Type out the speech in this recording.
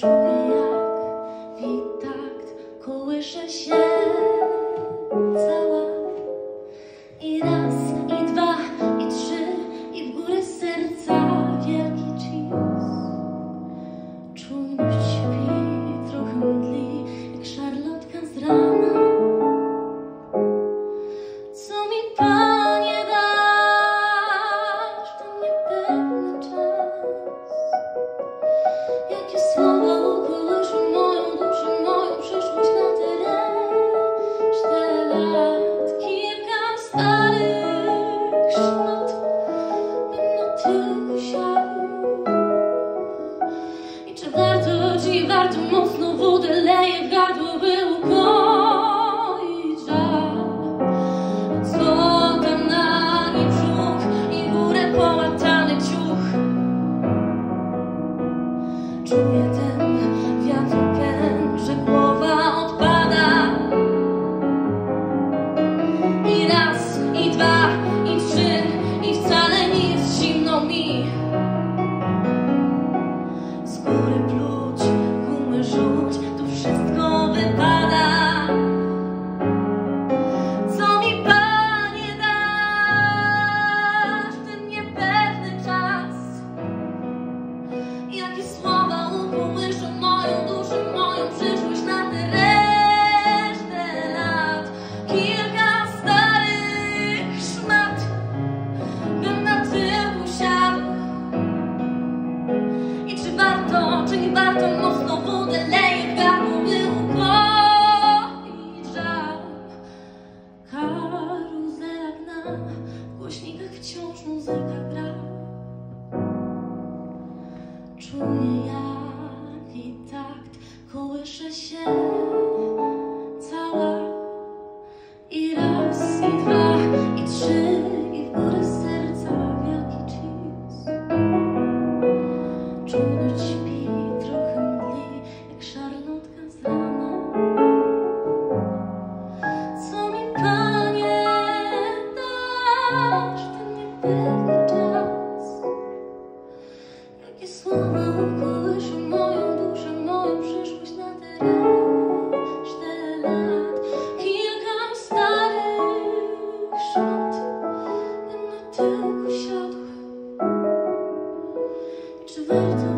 Czuję jak witakt kołysze się cała. I raz, i dwa, i trzy, i w górę serca wielki cheese Czujność śpi, trochę mdli, jak szarlotka z rana. Co mi Panie dasz, ten niepewny czas. Jakie słowa Gaat mocno worden leien, gaat. Czuję jak i takt kołysze się Schwerte.